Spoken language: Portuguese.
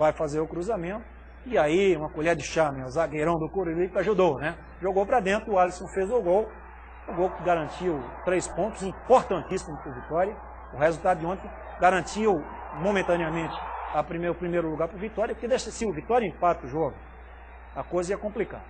vai fazer o cruzamento. E aí, uma colher de chá, né? o zagueirão do Curilico ajudou, né? Jogou para dentro, o Alisson fez o gol. O gol que garantiu três pontos, importantíssimo para o Vitória. O resultado de ontem garantiu momentaneamente a primeiro, o primeiro lugar para o Vitória, porque se o Vitória empata o jogo, a coisa ia complicar.